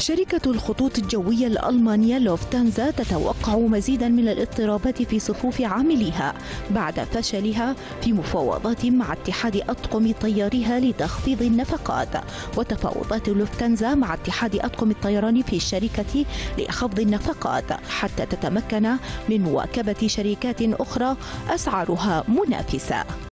شركة الخطوط الجوية الألمانية لوفتانزا تتوقع مزيدا من الاضطرابات في صفوف عامليها بعد فشلها في مفاوضات مع اتحاد أطقم طيارها لتخفيض النفقات. وتفاوضات لوفتانزا مع اتحاد أطقم الطيران في الشركة لخفض النفقات حتى تتمكن من مواكبة شركات أخرى أسعارها منافسة.